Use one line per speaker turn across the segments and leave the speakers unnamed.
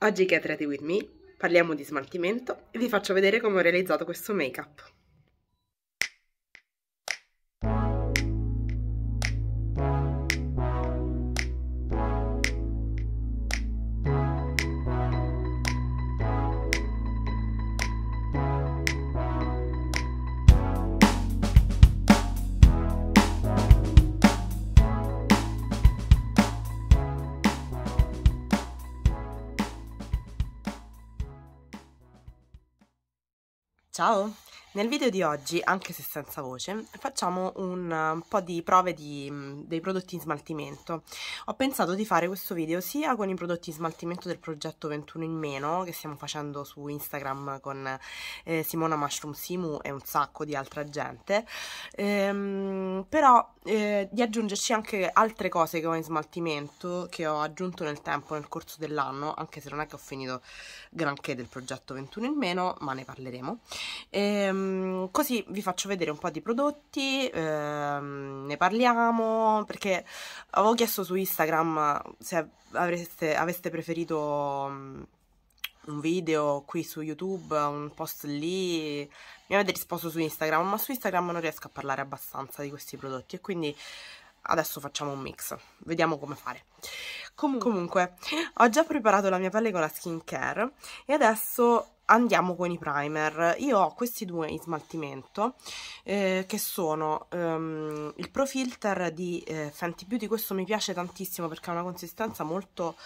Oggi Get Ready With Me parliamo di smaltimento e vi faccio vedere come ho realizzato questo make-up. Ciao! Nel video di oggi, anche se senza voce, facciamo un, un po' di prove di, dei prodotti in smaltimento. Ho pensato di fare questo video sia con i prodotti in smaltimento del progetto 21 in meno, che stiamo facendo su Instagram con eh, Simona Mushroom Simu e un sacco di altra gente, ehm, però eh, di aggiungerci anche altre cose che ho in smaltimento, che ho aggiunto nel tempo, nel corso dell'anno, anche se non è che ho finito granché del progetto 21 in meno, ma ne parleremo. Ehm, Ehm, così vi faccio vedere un po' di prodotti, ehm, ne parliamo, perché avevo chiesto su Instagram se avreste, aveste preferito mm, un video qui su YouTube, un post lì, mi avete risposto su Instagram, ma su Instagram non riesco a parlare abbastanza di questi prodotti e quindi adesso facciamo un mix, vediamo come fare. Comunque, ho già preparato la mia pelle con la skincare e adesso andiamo con i primer. Io ho questi due in smaltimento eh, che sono um, il Pro Filter di eh, Fenty Beauty. Questo mi piace tantissimo perché ha una consistenza molto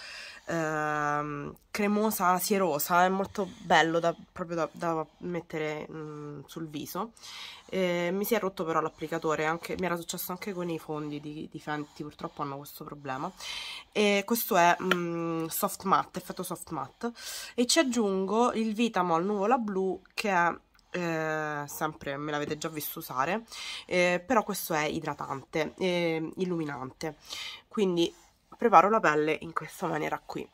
eh, cremosa, sierosa, è molto bello da, proprio da, da mettere mh, mm, sul viso. Eh, mi si è rotto però l'applicatore, mi era successo anche con i fondi di, di, Fenty, purtroppo hanno questo problema. E questo è mh, mm, soft matte, effetto soft matte. E ci aggiungo il Vitamol Nuvola Blu che è eh, sempre me l'avete già visto usare eh, però questo è idratante eh, illuminante quindi preparo la pelle in questa maniera qui.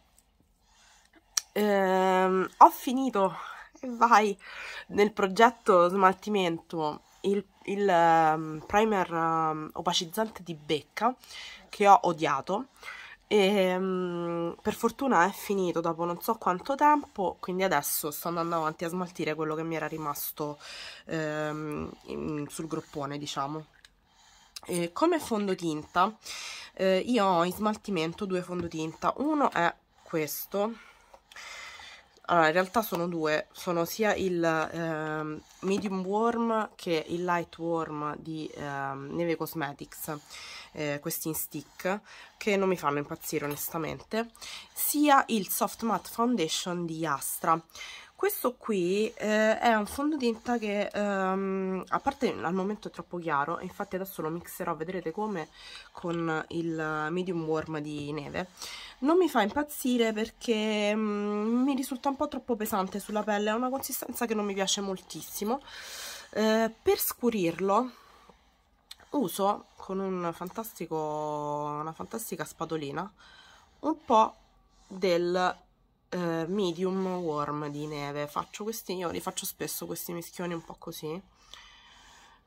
Ehm, ho finito e vai nel progetto smaltimento il, il um, primer um, opacizzante di Becca che ho odiato. E um, per fortuna è finito dopo non so quanto tempo quindi adesso sto andando avanti a smaltire quello che mi era rimasto ehm, in, sul groppone diciamo e come fondotinta eh, io ho in smaltimento due fondotinta. Uno è questo. Allora in realtà sono due. Sono sia il eh, medium warm che il light warm di eh, Neve Cosmetics eh, questi in stick che non mi fanno impazzire onestamente. Sia il soft matte foundation di Astra questo qui eh, è un fondotinta che ehm, a parte al momento è troppo chiaro infatti adesso lo mixerò vedrete come con il medium warm di neve. Non mi fa impazzire perché mm, mi risulta un po' troppo pesante sulla pelle ha una consistenza che non mi piace moltissimo. Eh, per scurirlo uso con un una fantastica spatolina un po' del eh, medium warm di neve. Faccio questi io li faccio spesso questi mischioni un po' così.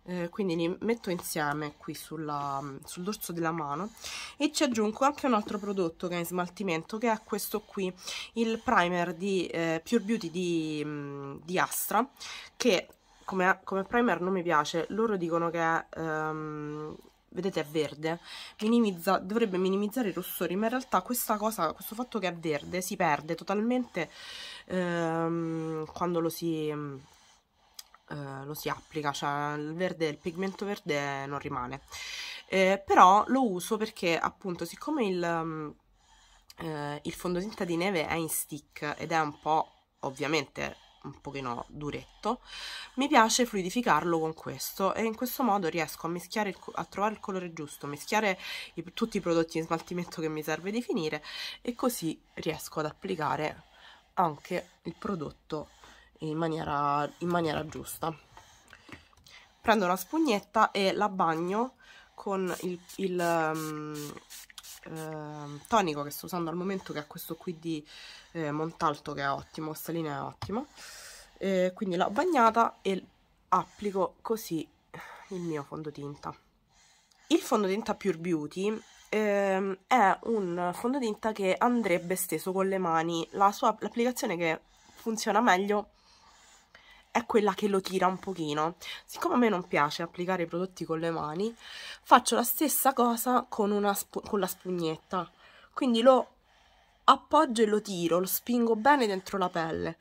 Eh, quindi li metto insieme qui sulla, sul dorso della mano. E ci aggiungo anche un altro prodotto che è in smaltimento che è questo qui il primer di eh, Pure Beauty di, mm, di Astra che come, come, primer non mi piace. Loro dicono che è um, vedete è verde, minimizza, dovrebbe minimizzare i rossori, ma in realtà questa cosa, questo fatto che è verde si perde totalmente ehm, quando lo si, eh, lo si applica, cioè il verde, il pigmento verde non rimane. Eh, però lo uso perché appunto siccome il, eh, il fondotinta di neve è in stick ed è un po' ovviamente un pochino duretto. Mi piace fluidificarlo con questo e in questo modo riesco a mischiare il, a trovare il colore giusto mischiare i, tutti i prodotti in smaltimento che mi serve di finire e così riesco ad applicare anche il prodotto in maniera, in maniera giusta. Prendo una spugnetta e la bagno con il, il um, eh, tonico che sto usando al momento che è questo qui di eh, Montalto che è ottimo, questa linea è ottima eh, quindi l'ho bagnata e applico così il mio fondotinta il fondotinta Pure Beauty ehm, è un fondotinta che andrebbe steso con le mani. La l'applicazione che funziona meglio è quella che lo tira un pochino. Siccome a me non piace applicare i prodotti con le mani, faccio la stessa cosa con, una con la spugnetta. Quindi lo appoggio e lo tiro, lo spingo bene dentro la pelle,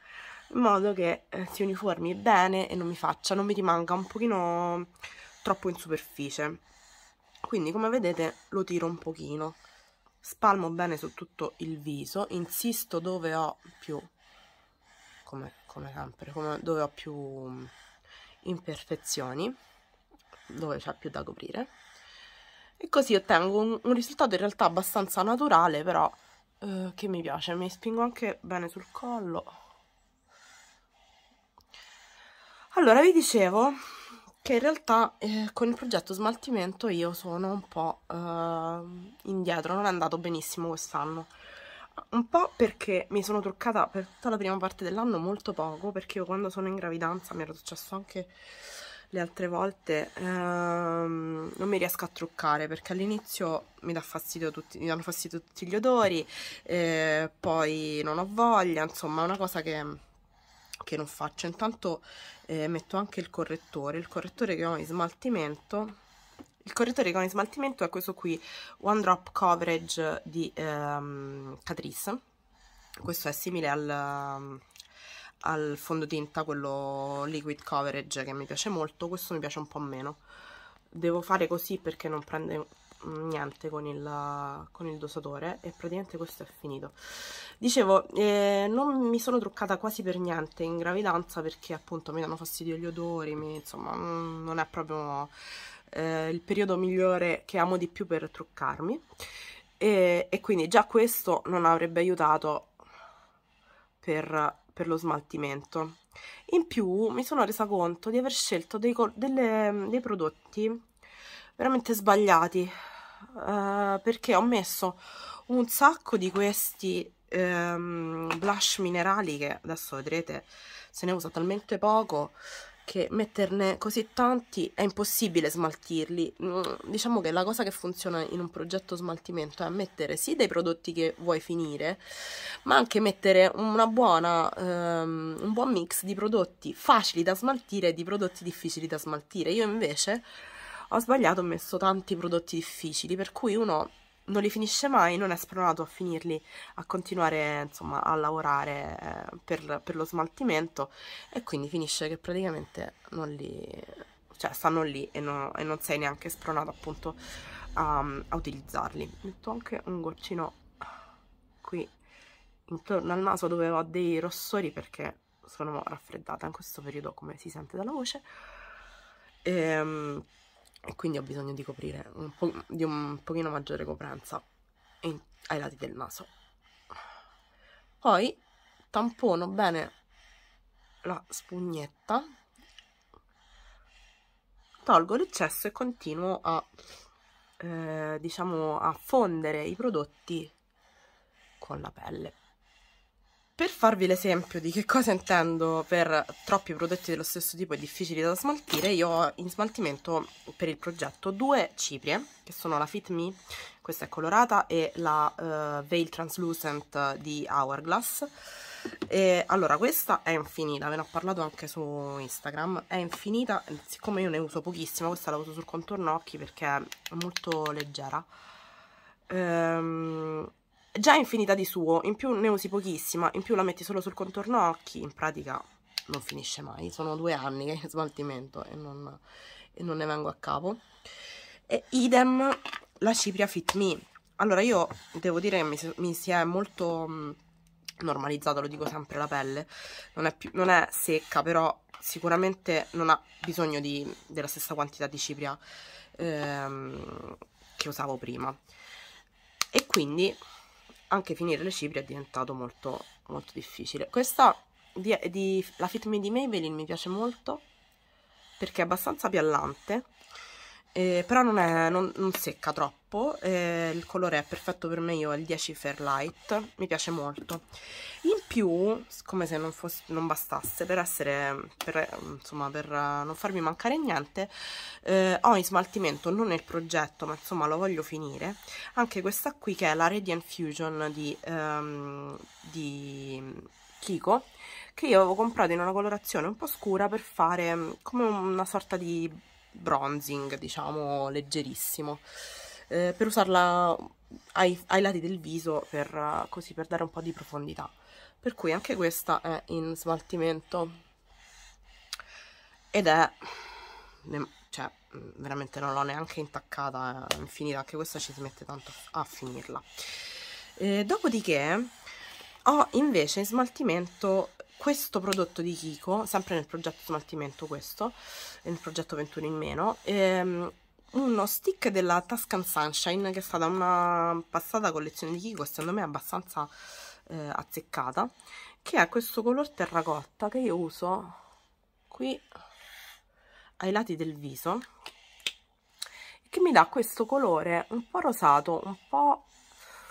in modo che eh, si uniformi bene e non mi faccia, non mi rimanga un pochino troppo in superficie. Quindi come vedete lo tiro un pochino, spalmo bene su tutto il viso, insisto dove ho più, come, come sempre, come, dove ho più mm, imperfezioni, dove c'è più da coprire. E così ottengo un, un risultato in realtà abbastanza naturale, però eh, che mi piace. Mi spingo anche bene sul collo. Allora, vi dicevo che in realtà eh, con il progetto smaltimento io sono un po' eh, indietro, non è andato benissimo quest'anno. Un po' perché mi sono truccata per tutta la prima parte dell'anno molto poco, perché io quando sono in gravidanza mi era successo anche le altre volte ehm, non mi riesco a truccare perché all'inizio mi, dà fastidio tutti, mi danno fastidio tutti gli odori, eh, poi non ho voglia, insomma è una cosa che che non faccio. Intanto eh, metto anche il correttore il correttore che ho in smaltimento il correttore in smaltimento è questo qui One Drop Coverage di ehm, Catrice. Questo è simile al, al fondotinta quello liquid coverage che mi piace molto. Questo mi piace un po' meno. Devo fare così perché non prende niente con il, con il dosatore e praticamente questo è finito. Dicevo eh, non mi sono truccata quasi per niente in gravidanza perché appunto mi danno fastidio gli odori mi, insomma non è proprio eh, il periodo migliore che amo di più per truccarmi. E, e quindi già questo non avrebbe aiutato per, per lo smaltimento. In più mi sono resa conto di aver scelto dei, delle, dei prodotti veramente sbagliati uh, perché ho messo un sacco di questi um, blush minerali che adesso vedrete se ne usa talmente poco che metterne così tanti è impossibile smaltirli. Mm, diciamo che la cosa che funziona in un progetto smaltimento è mettere sì dei prodotti che vuoi finire, ma anche mettere buona, um, un buon mix di prodotti facili da smaltire e di prodotti difficili da smaltire. Io invece ho sbagliato, ho messo tanti prodotti difficili, per cui uno non li finisce mai, non è spronato a finirli, a continuare insomma a lavorare eh, per, per, lo smaltimento e quindi finisce che praticamente non li, cioè stanno lì e, no, e non sei neanche spronato appunto a, a utilizzarli. Metto anche un goccino qui intorno al naso dove ho dei rossori perché sono raffreddata in questo periodo come si sente dalla voce. Ehm, e quindi ho bisogno di coprire un di un pochino maggiore coprenza in, ai lati del naso. Poi tampono bene la spugnetta tolgo l'eccesso e continuo a eh, diciamo a fondere i prodotti con la pelle per farvi l'esempio di che cosa intendo per troppi prodotti dello stesso tipo e difficili da smaltire, io ho in smaltimento per il progetto due ciprie, che sono la Fit Me, questa è colorata, e la uh, Veil Translucent di Hourglass. E, allora, questa è infinita, ve ne ho parlato anche su Instagram, è infinita, siccome io ne uso pochissima, questa la uso sul contorno occhi perché è molto leggera. Ehm, già infinita di suo, in più ne usi pochissima, in più la metti solo sul contorno occhi, in pratica non finisce mai, sono due anni che smaltimento e non, e non ne vengo a capo. E idem la cipria Fit Me. Allora io devo dire che mi, mi si è molto mh, normalizzato, lo dico sempre, la pelle, non è, più, non è secca, però sicuramente non ha bisogno di, della stessa quantità di cipria ehm, che usavo prima. E quindi anche finire le cipria è diventato molto, molto difficile. Questa di, di, la Fit Me di Maybelline mi piace molto perché è abbastanza piallante eh, però non, è, non, non secca troppo, eh, il colore è perfetto per me, io ho il 10 Fairlight, mi piace molto. In più, come se non, fosse, non bastasse, per essere, per, insomma, per non farmi mancare niente, eh, ho in smaltimento, non nel progetto, ma insomma lo voglio finire, anche questa qui che è la Radiant Fusion di, um, di Kiko, che io avevo comprato in una colorazione un po' scura per fare come una sorta di bronzing, diciamo, leggerissimo, eh, per usarla ai, ai, lati del viso per, così, per dare un po' di profondità. Per cui anche questa è in smaltimento ed è, cioè, veramente non l'ho neanche intaccata, è infinita, anche questa ci si mette tanto a finirla. Eh, dopodiché ho invece in smaltimento questo prodotto di Kiko, sempre nel progetto smaltimento questo, nel progetto 21 in meno, ehm, uno stick della Tuscan Sunshine che è stata una passata collezione di Kiko, secondo me abbastanza eh, azzeccata, che è questo color terracotta che io uso qui ai lati del viso che mi dà questo colore un po' rosato, un po',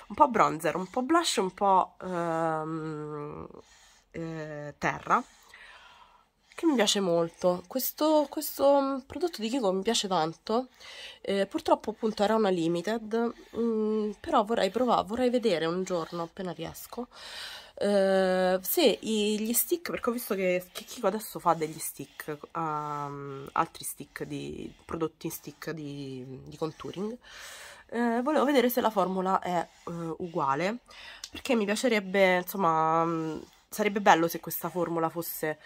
un po bronzer, un po' blush, un po' ehm, eh, terra che mi piace molto. Questo, questo prodotto di Kiko mi piace tanto. Eh, purtroppo appunto era una limited mh, mm, però vorrei provare vorrei vedere un giorno appena riesco Uh, se gli stick, perché ho visto che, che Kiko adesso fa degli stick, um, altri stick di prodotti in stick di, di contouring, uh, volevo vedere se la formula è uh, uguale, perché mi piacerebbe, insomma, um, sarebbe bello se questa formula fosse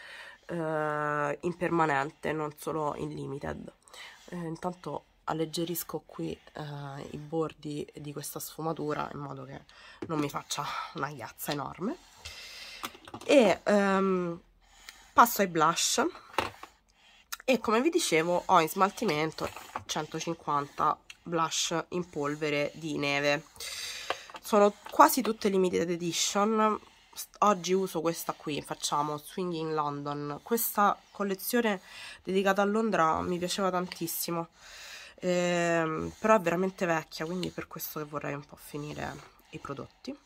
uh, impermanente, non solo in limited. Eh, intanto alleggerisco qui uh, i bordi di questa sfumatura in modo che non mi faccia una ghiazza enorme. E um, passo ai blush e come vi dicevo ho in smaltimento 150 blush in polvere di neve sono quasi tutte limited edition oggi uso questa qui, facciamo Swing in London. Questa collezione dedicata a Londra mi piaceva tantissimo, eh, però è veramente vecchia, quindi per questo che vorrei un po' finire i prodotti.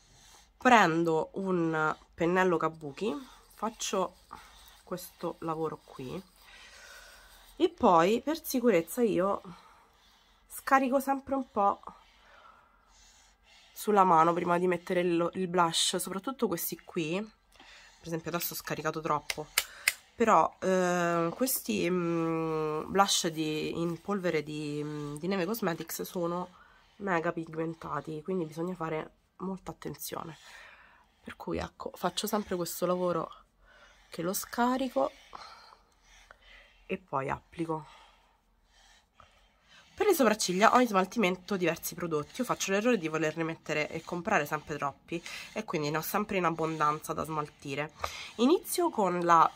Prendo un pennello kabuki, faccio questo lavoro qui e poi per sicurezza io scarico sempre un po' sulla mano prima di mettere il, il blush, soprattutto questi qui, per esempio adesso ho scaricato troppo, però eh, questi mh, mm, blush di, in polvere di, mm, di Neve Cosmetics sono mega pigmentati, quindi bisogna fare molta attenzione. Per cui ecco, faccio sempre questo lavoro che lo scarico e poi applico. Per le sopracciglia ho in smaltimento diversi prodotti, io faccio l'errore di volerne mettere e comprare sempre troppi e quindi ne ho sempre in abbondanza da smaltire. Inizio con la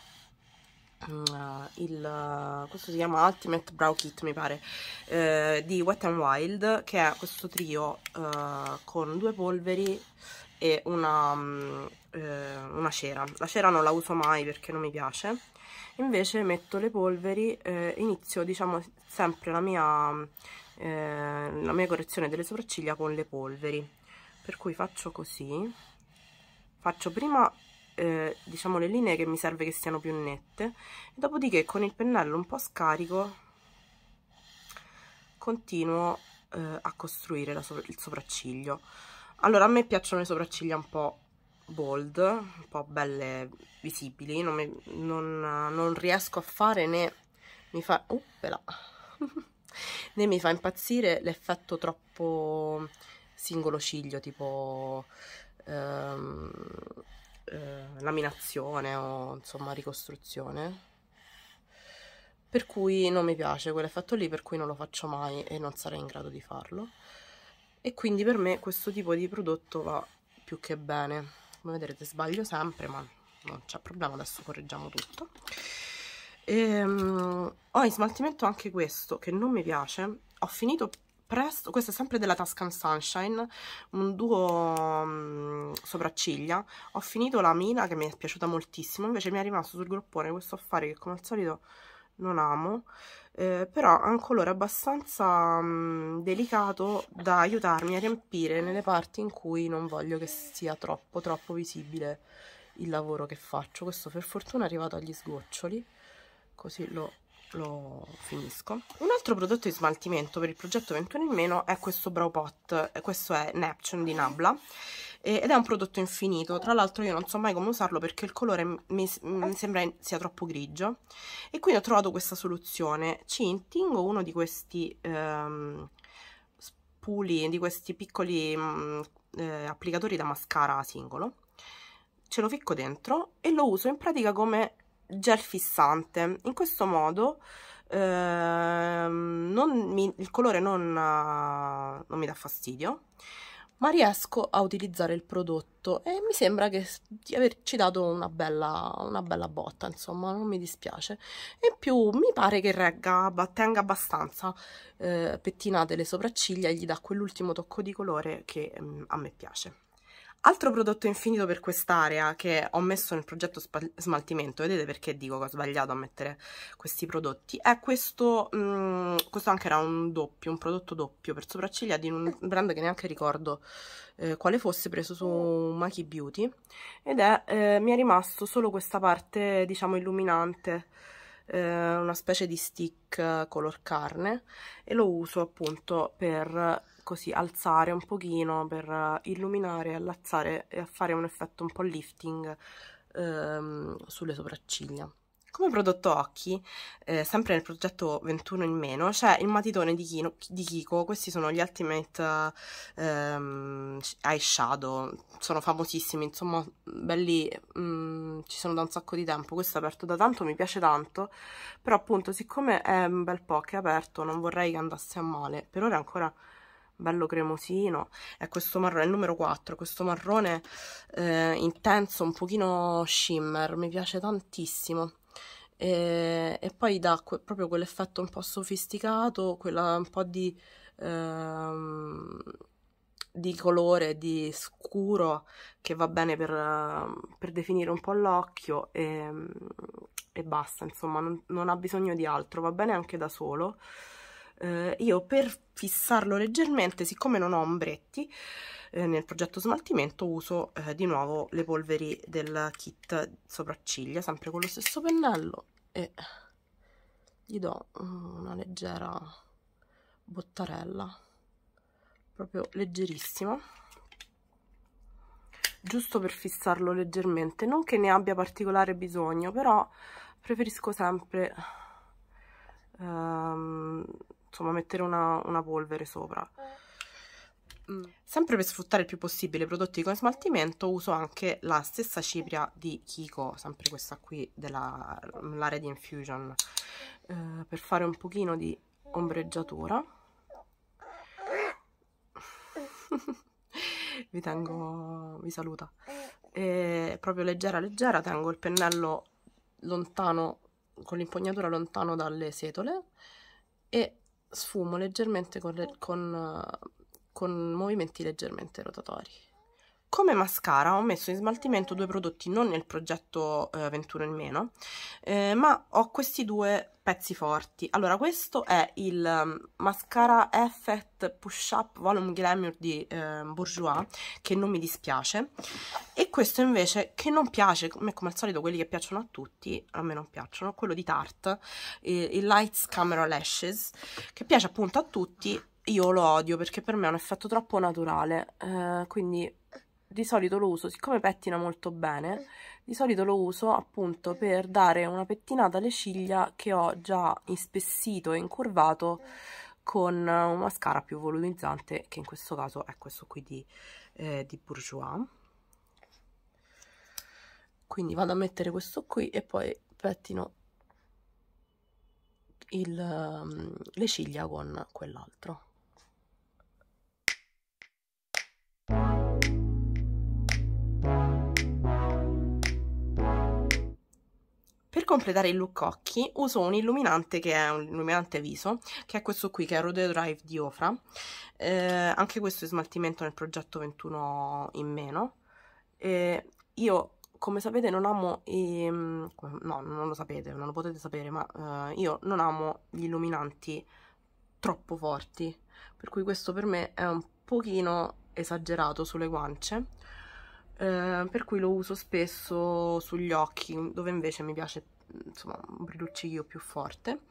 Uh, il, questo si chiama Ultimate Brow Kit mi pare uh, di Wet n Wild che è questo trio uh, con due polveri e una, um, una cera. La cera non la uso mai perché non mi piace invece metto le polveri eh, inizio diciamo sempre la mia, eh, la mia correzione delle sopracciglia con le polveri. Per cui faccio così. Faccio prima eh, diciamo le linee che mi serve che siano più nette. E dopodiché con il pennello un po' scarico continuo eh, a costruire sopra il sopracciglio. Allora a me piacciono le sopracciglia un po' bold, un po' belle visibili, non, mi, non, non riesco a fare né mi fa, uppela, né mi fa impazzire l'effetto troppo singolo ciglio, tipo ehm, eh, laminazione o insomma ricostruzione. Per cui non mi piace quell'effetto lì, per cui non lo faccio mai e non sarei in grado di farlo. E quindi per me questo tipo di prodotto va più che bene come vedrete sbaglio sempre ma non c'è problema adesso correggiamo tutto. E, um, ho in smaltimento anche questo che non mi piace. Ho finito presto questo è sempre della Tuscan Sunshine un duo um, sopracciglia. Ho finito la mina che mi è piaciuta moltissimo invece mi è rimasto sul groppone questo affare che come al solito non amo eh, però ha un colore abbastanza mh, mm, delicato da aiutarmi a riempire nelle parti in cui non voglio che sia troppo troppo visibile il lavoro che faccio. Questo per fortuna è arrivato agli sgoccioli. Così lo, lo finisco. Un altro prodotto di smaltimento per il progetto 21 in meno è questo brow pot. Questo è Neptune di Nabla ed è un prodotto infinito. Tra l'altro io non so mai come usarlo perché il colore mi, mi, sembra sia troppo grigio. E quindi ho trovato questa soluzione. Ci intingo uno di questi ehm, spuli di questi piccoli mm, eh, applicatori da mascara singolo. Ce lo ficco dentro e lo uso in pratica come gel fissante. In questo modo ehm, mi, il colore non, non mi dà fastidio ma riesco a utilizzare il prodotto e mi sembra che di averci dato una bella, una bella botta, insomma, non mi dispiace. In più mi pare che regga, tenga abbastanza eh, pettinate le sopracciglia e gli dà quell'ultimo tocco di colore che mm, a me piace. Altro prodotto infinito per quest'area che ho messo nel progetto smaltimento, vedete perché dico che ho sbagliato a mettere questi prodotti, è questo, mh, mm, questo anche era un doppio, un prodotto doppio per sopracciglia di un brand che neanche ricordo eh, quale fosse, preso su Maki Beauty, ed è, eh, mi è rimasto solo questa parte, diciamo, illuminante, eh, una specie di stick color carne, e lo uso appunto per così alzare un pochino per eh, illuminare, allazzare e fare un effetto un po' lifting ehm, sulle sopracciglia. Come prodotto occhi, eh, sempre nel progetto 21 in meno, c'è il matitone di, Kino, di, Kiko, questi sono gli Ultimate ehm, Eyeshadow, sono famosissimi, insomma, belli, mh, mm, ci sono da un sacco di tempo, questo è aperto da tanto, mi piace tanto, però appunto siccome è un bel po' che è aperto non vorrei che andasse a male, per ora è ancora bello cremosino è questo marrone, il numero 4 questo marrone eh, intenso un pochino shimmer mi piace tantissimo. E, e poi dà que proprio quell'effetto un po' sofisticato quella un po' di ehm, di colore, di scuro che va bene per, per definire un po' l'occhio e, e, basta, insomma non, non ha bisogno di altro, va bene anche da solo eh, io per fissarlo leggermente, siccome non ho ombretti eh, nel progetto smaltimento, uso eh, di nuovo le polveri del kit sopracciglia, sempre con lo stesso pennello e gli do una leggera bottarella, proprio leggerissima giusto per fissarlo leggermente. Non che ne abbia particolare bisogno però preferisco sempre um, insomma mettere una, una polvere sopra. Mm. sempre per sfruttare il più possibile i prodotti con smaltimento uso anche la stessa cipria di Kiko sempre questa qui dell'area di Infusion eh, per fare un pochino di ombreggiatura. Vi tengo vi saluta. E proprio leggera leggera tengo il pennello lontano con l'impugnatura lontano dalle setole e sfumo leggermente con, le, con, con movimenti leggermente rotatori. Come mascara ho messo in smaltimento due prodotti non nel progetto eh, 21 in meno, eh, ma ho questi due pezzi forti. Allora, questo è il um, mascara Effect Push Up Volume Glamour di eh, Bourjois, che non mi dispiace, e questo invece che non piace, come, come al solito quelli che piacciono a tutti, a me non piacciono, quello di Tarte, il Lights Camera Lashes, che piace appunto a tutti, io lo odio perché per me è un effetto troppo naturale, eh, quindi di solito lo uso, siccome pettina molto bene, di solito lo uso appunto per dare una pettinata alle ciglia che ho già ispessito e incurvato con un mascara più volumizzante che in questo caso è questo qui di, eh, di Bourjois quindi vado a mettere questo qui e poi pettino il, um, le ciglia con quell'altro completare il look occhi uso un illuminante che è un illuminante viso, che è questo qui, che è Rodeo Drive di Ofra. Eh, anche questo è smaltimento nel progetto 21 in meno. Eh, io come sapete non amo i... no, non lo sapete, non lo potete sapere, ma uh, io non amo gli illuminanti troppo forti, per cui questo per me è un pochino esagerato sulle guance, eh, per cui lo uso spesso sugli occhi, dove invece mi piace insomma un brilluccichio più forte.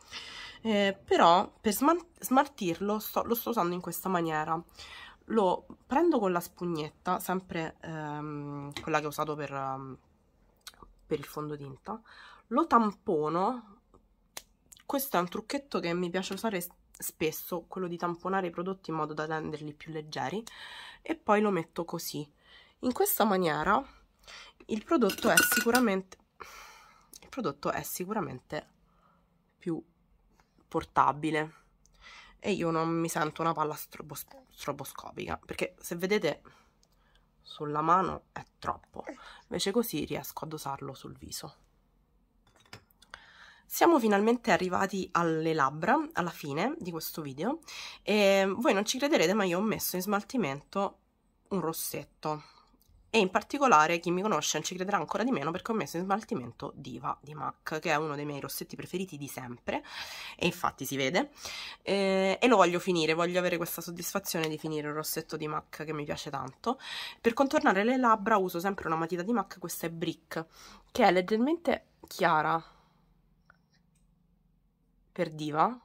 Eh, però per smaltirlo sto, lo sto usando in questa maniera lo prendo con la spugnetta, sempre ehm, quella che ho usato per, um, per il fondotinta, lo tampono, questo è un trucchetto che mi piace usare spesso, quello di tamponare i prodotti in modo da renderli più leggeri, e poi lo metto così. In questa maniera il prodotto è sicuramente, il prodotto è sicuramente più portabile. E io non mi sento una palla strobos stroboscopica perché se vedete sulla mano è troppo. Invece così riesco a dosarlo sul viso. Siamo finalmente arrivati alle labbra alla fine di questo video e voi non ci crederete ma io ho messo in smaltimento un rossetto e in particolare chi mi conosce non ci crederà ancora di meno perché ho messo in smaltimento Diva di MAC che è uno dei miei rossetti preferiti di sempre e infatti si vede. Eh, e lo voglio finire, voglio avere questa soddisfazione di finire un rossetto di MAC che mi piace tanto. Per contornare le labbra uso sempre una matita di MAC, questa è Brick che è leggermente chiara. Per Diva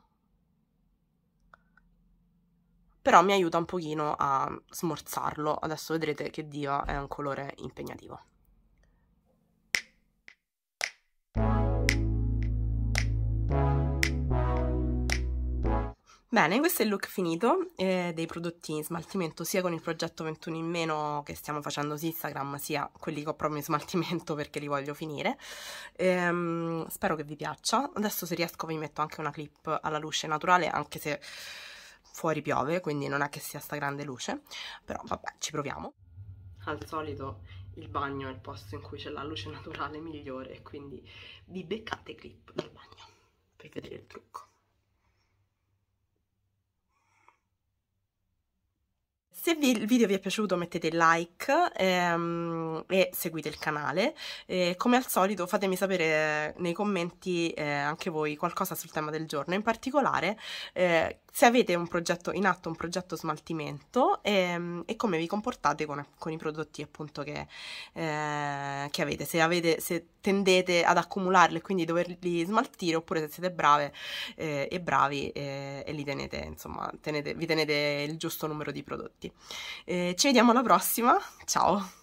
però mi aiuta un pochino a smorzarlo. Adesso vedrete che Diva è un colore impegnativo. Bene, questo è il look finito eh, dei prodotti in smaltimento sia con il progetto 21 in meno che stiamo facendo su Instagram sia quelli che ho proprio in smaltimento perché li voglio finire. Ehm, spero che vi piaccia. Adesso se riesco vi metto anche una clip alla luce naturale anche se fuori piove, quindi non è che sia sta grande luce, però vabbè, ci proviamo. Al solito il bagno è il posto in cui c'è la luce naturale migliore, quindi vi beccate clip dal bagno per vedere il trucco. Se il video vi è piaciuto mettete like ehm, e seguite il canale. E come al solito fatemi sapere nei commenti eh, anche voi qualcosa sul tema del giorno. In particolare eh, se avete un progetto in atto, un progetto smaltimento ehm, e come vi comportate con, con, i prodotti appunto che, eh, che avete. Se, avete. se tendete ad accumularli e quindi doverli smaltire oppure se siete brave eh, e bravi eh, e li tenete, insomma, tenete, vi tenete il giusto numero di prodotti. Eh, ci vediamo alla prossima, ciao!